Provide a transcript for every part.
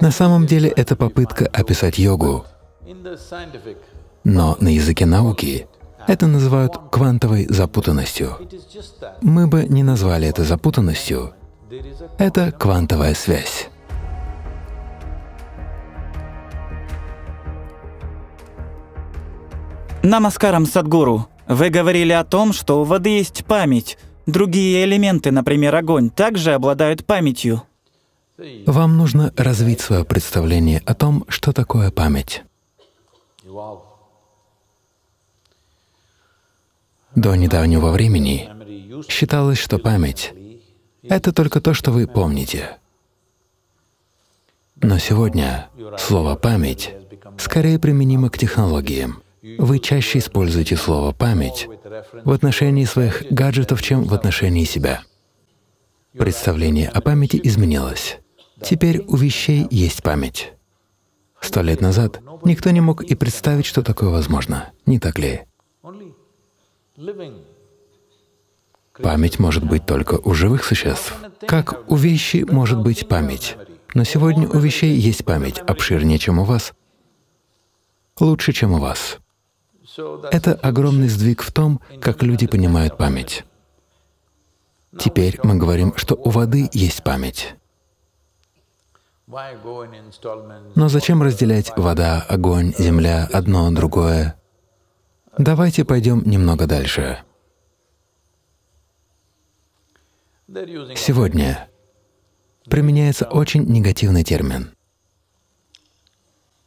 На самом деле это попытка описать йогу, но на языке науки это называют квантовой запутанностью. Мы бы не назвали это запутанностью, это квантовая связь. Намаскарам, Садгуру. Вы говорили о том, что у воды есть память. Другие элементы, например, огонь, также обладают памятью. Вам нужно развить свое представление о том, что такое память. До недавнего времени считалось, что память — это только то, что вы помните. Но сегодня слово «память» скорее применимо к технологиям. Вы чаще используете слово «память» в отношении своих гаджетов, чем в отношении себя. Представление о памяти изменилось. Теперь у вещей есть память. Сто лет назад никто не мог и представить, что такое возможно, не так ли? Память может быть только у живых существ. Как у вещи может быть память? Но сегодня у вещей есть память обширнее, чем у вас, лучше, чем у вас. Это огромный сдвиг в том, как люди понимают память. Теперь мы говорим, что у воды есть память. Но зачем разделять вода, огонь, земля, одно, другое? Давайте пойдем немного дальше. Сегодня применяется очень негативный термин.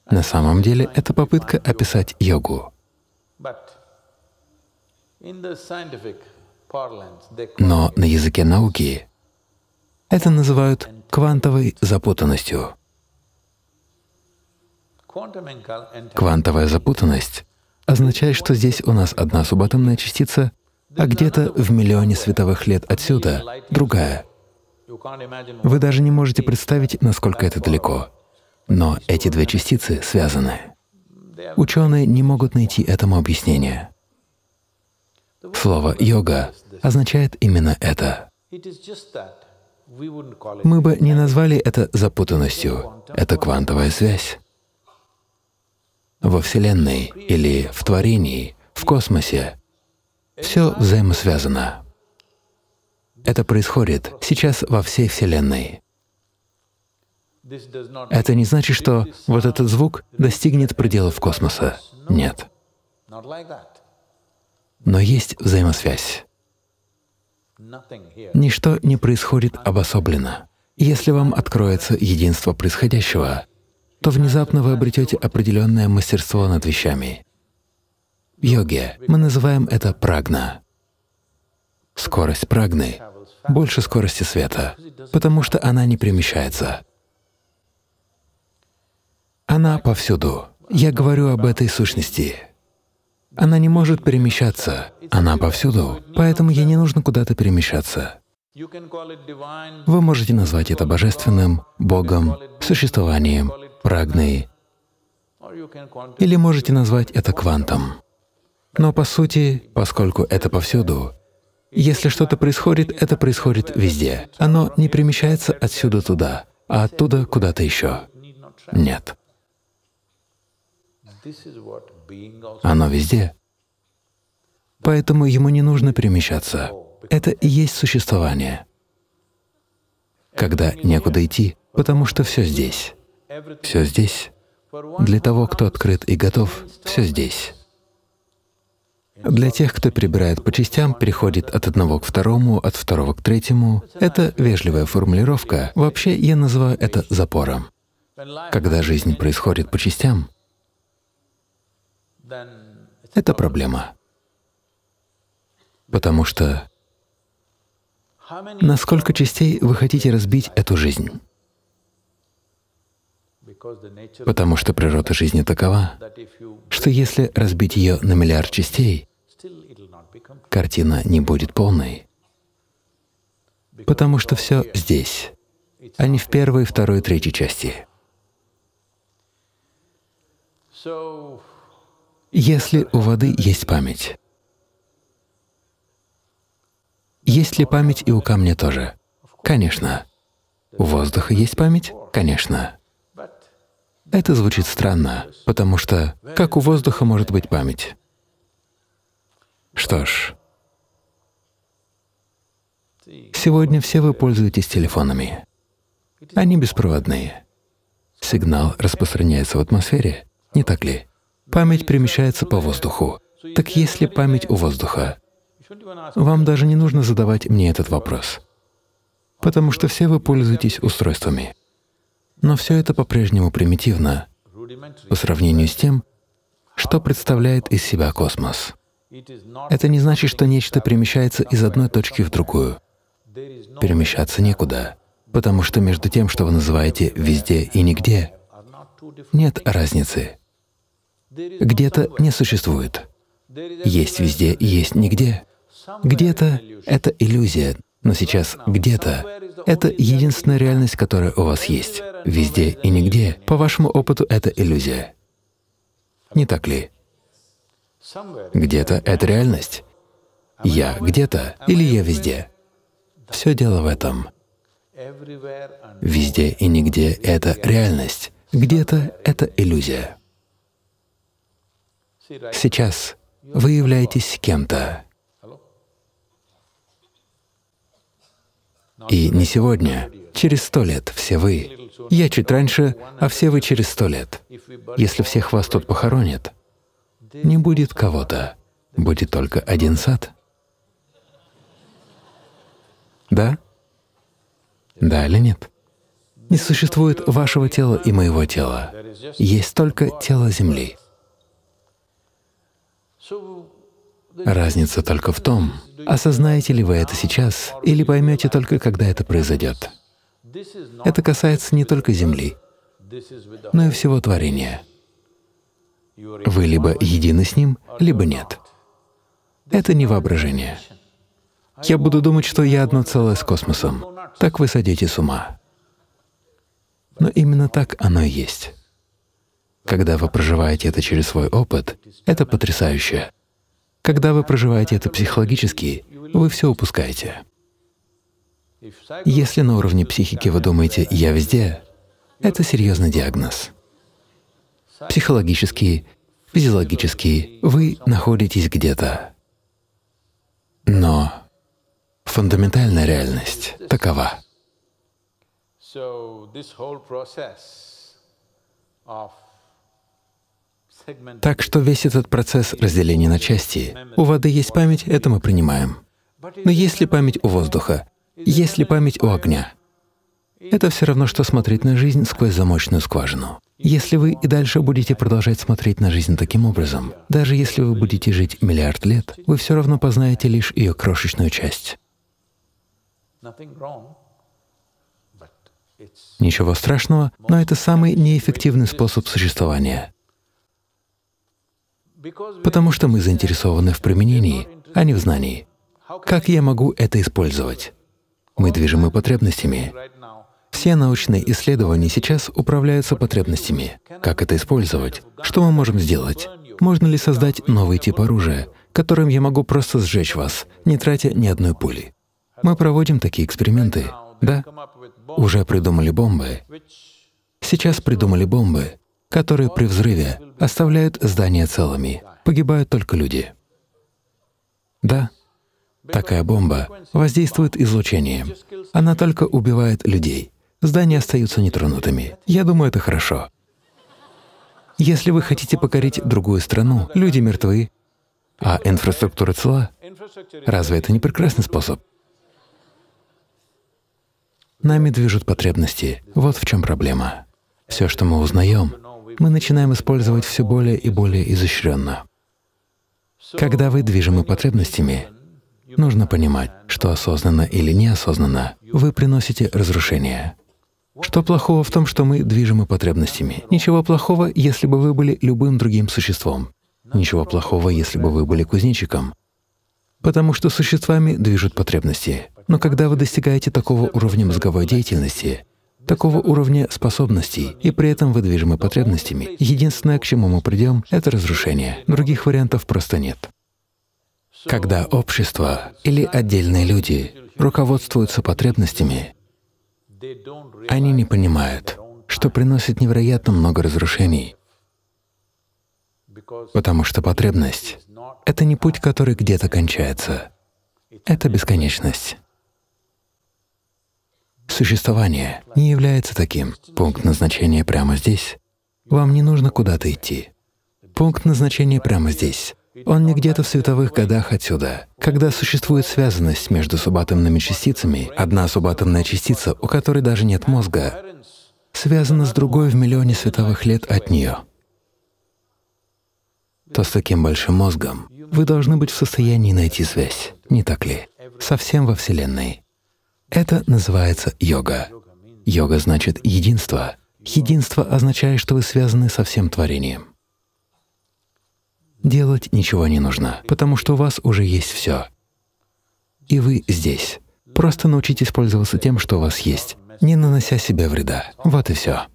На самом деле это попытка описать йогу. Но на языке науки это называют квантовой запутанностью. Квантовая запутанность означает, что здесь у нас одна субатомная частица, а где-то в миллионе световых лет отсюда другая. Вы даже не можете представить, насколько это далеко. Но эти две частицы связаны. Ученые не могут найти этому объяснение. Слово «йога» означает именно это. Мы бы не назвали это запутанностью, это квантовая связь. Во Вселенной или в творении, в космосе все взаимосвязано. Это происходит сейчас во всей Вселенной. Это не значит, что вот этот звук достигнет пределов космоса. Нет. Но есть взаимосвязь. Ничто не происходит обособленно. Если вам откроется единство происходящего, то внезапно вы обретете определенное мастерство над вещами. В йоге мы называем это прагна. Скорость прагны больше скорости света, потому что она не перемещается. Она повсюду. Я говорю об этой сущности. Она не может перемещаться, она повсюду, поэтому ей не нужно куда-то перемещаться. Вы можете назвать это божественным, Богом, существованием, прагной, или можете назвать это квантом. Но по сути, поскольку это повсюду, если что-то происходит, это происходит везде. Оно не перемещается отсюда туда, а оттуда куда-то еще. Нет. Оно везде. Поэтому ему не нужно перемещаться. Это и есть существование. Когда некуда идти, потому что все здесь. Все здесь. Для того, кто открыт и готов, все здесь. Для тех, кто перебирает по частям, переходит от одного к второму, от второго к третьему, это вежливая формулировка. Вообще я называю это запором. Когда жизнь происходит по частям, это проблема. Потому что на сколько частей вы хотите разбить эту жизнь? Потому что природа жизни такова, что если разбить ее на миллиард частей, картина не будет полной. Потому что все здесь, а не в первой, второй, третьей части. Если у воды есть память, есть ли память и у камня тоже? Конечно. У воздуха есть память? Конечно. Это звучит странно, потому что как у воздуха может быть память? Что ж, сегодня все вы пользуетесь телефонами. Они беспроводные. Сигнал распространяется в атмосфере, не так ли? Память перемещается по воздуху. Так есть ли память у воздуха? Вам даже не нужно задавать мне этот вопрос, потому что все вы пользуетесь устройствами. Но все это по-прежнему примитивно по сравнению с тем, что представляет из себя космос. Это не значит, что нечто перемещается из одной точки в другую. Перемещаться некуда, потому что между тем, что вы называете «везде» и «нигде», нет разницы. Где-то не существует. Есть везде и есть нигде. Где-то — это иллюзия, но сейчас где-то — это единственная реальность, которая у вас есть. Везде и нигде, по вашему опыту, это иллюзия. Не так ли? Где-то — это реальность. Я где-то или я везде. Все дело в этом. Везде и нигде — это реальность. Где-то — это иллюзия. Сейчас вы являетесь кем-то. И не сегодня, через сто лет все вы. Я чуть раньше, а все вы через сто лет. Если всех вас тут похоронят, не будет кого-то, будет только один сад. Да? Да или нет? Не существует вашего тела и моего тела. Есть только тело Земли. Разница только в том, осознаете ли вы это сейчас или поймете только, когда это произойдет. Это касается не только Земли, но и всего творения. Вы либо едины с ним, либо нет. Это не воображение. Я буду думать, что я одно целое с космосом. Так вы сойдете с ума. Но именно так оно и есть. Когда вы проживаете это через свой опыт, это потрясающе. Когда вы проживаете это психологически, вы все упускаете. Если на уровне психики вы думаете «я везде», это серьезный диагноз. Психологически, физиологически вы находитесь где-то. Но фундаментальная реальность такова. Так что весь этот процесс разделения на части, у воды есть память, это мы принимаем. Но есть ли память у воздуха? Есть ли память у огня? Это все равно, что смотреть на жизнь сквозь замочную скважину. Если вы и дальше будете продолжать смотреть на жизнь таким образом, даже если вы будете жить миллиард лет, вы все равно познаете лишь ее крошечную часть. Ничего страшного, но это самый неэффективный способ существования потому что мы заинтересованы в применении, а не в знании. Как я могу это использовать? Мы движимы потребностями. Все научные исследования сейчас управляются потребностями. Как это использовать? Что мы можем сделать? Можно ли создать новый тип оружия, которым я могу просто сжечь вас, не тратя ни одной пули? Мы проводим такие эксперименты. Да, уже придумали бомбы. Сейчас придумали бомбы, которые при взрыве оставляют здания целыми, погибают только люди. Да, такая бомба воздействует излучением. Она только убивает людей. Здания остаются нетронутыми. Я думаю, это хорошо. Если вы хотите покорить другую страну, люди мертвы, а инфраструктура цела, разве это не прекрасный способ? Нами движут потребности. Вот в чем проблема. Все, что мы узнаем, мы начинаем использовать все более и более изощренно. Когда вы движимы потребностями, нужно понимать, что осознанно или неосознанно вы приносите разрушение. Что плохого в том, что мы движимы потребностями? Ничего плохого, если бы вы были любым другим существом. Ничего плохого, если бы вы были кузнечиком. Потому что существами движут потребности. Но когда вы достигаете такого уровня мозговой деятельности, такого уровня способностей и при этом вы движимы потребностями, единственное, к чему мы придем, это разрушение. Других вариантов просто нет. Когда общество или отдельные люди руководствуются потребностями, они не понимают, что приносит невероятно много разрушений, потому что потребность — это не путь, который где-то кончается, это бесконечность. Существование не является таким. Пункт назначения прямо здесь. Вам не нужно куда-то идти. Пункт назначения прямо здесь. Он не где-то в световых годах отсюда. Когда существует связанность между субатомными частицами, одна субатомная частица, у которой даже нет мозга, связана с другой в миллионе световых лет от нее, то с таким большим мозгом вы должны быть в состоянии найти связь, не так ли? Совсем во Вселенной. Это называется йога. Йога значит единство. Единство означает, что вы связаны со всем творением. Делать ничего не нужно, потому что у вас уже есть все. И вы здесь. Просто научитесь пользоваться тем, что у вас есть, не нанося себе вреда. Вот и все.